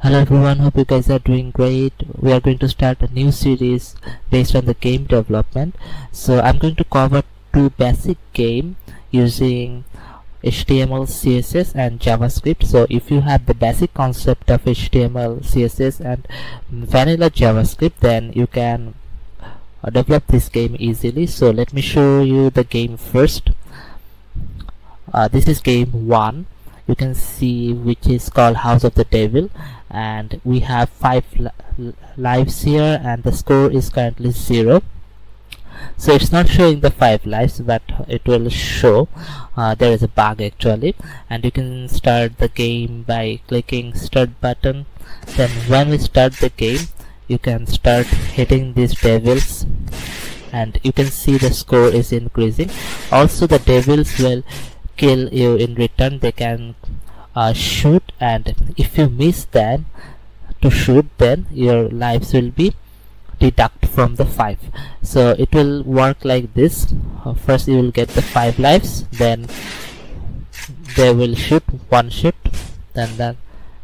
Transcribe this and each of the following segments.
Hello everyone, hope you guys are doing great. We are going to start a new series based on the game development. So I'm going to cover two basic game using HTML, CSS and JavaScript. So if you have the basic concept of HTML, CSS and vanilla JavaScript then you can uh, develop this game easily. So let me show you the game first. Uh, this is game 1 you can see which is called house of the devil. And we have five li lives here and the score is currently zero. So it's not showing the five lives but it will show. Uh, there is a bug actually. And you can start the game by clicking start button. Then when we start the game you can start hitting these devils. And you can see the score is increasing. Also the devils will kill you in return they can uh, shoot and if you miss then to shoot then your lives will be deduct from the 5 so it will work like this. Uh, first you will get the 5 lives then they will shoot one shoot then then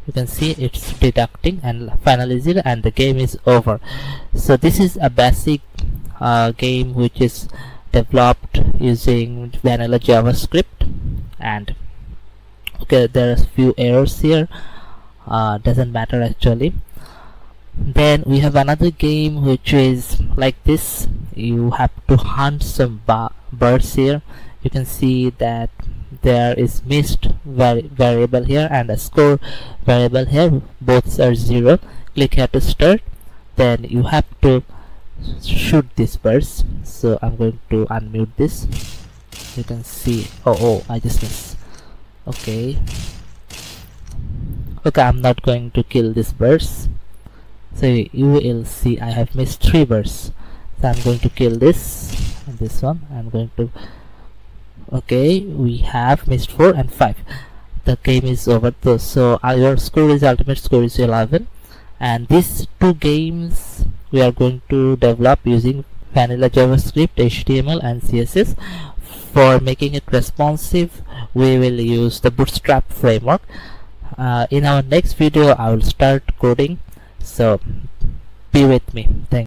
you can see it's deducting and finally zero and the game is over. So this is a basic uh, game which is developed using vanilla javascript and okay there are few errors here. Uh, doesn't matter actually. Then we have another game which is like this. You have to hunt some birds here. You can see that there is missed vari variable here and a score variable here. Both are zero. Click here to start. Then you have to shoot these birds. So I'm going to unmute this you can see. Oh oh. I just missed okay. Okay I'm not going to kill these birds so you will see I have missed three birds so I'm going to kill this and this one. I'm going to okay we have missed four and five. The game is over though. So uh, your score is ultimate score is 11 and these two games we are going to develop using vanilla javascript html and css for making it responsive we will use the bootstrap framework. Uh, in our next video I will start coding. So be with me. Thank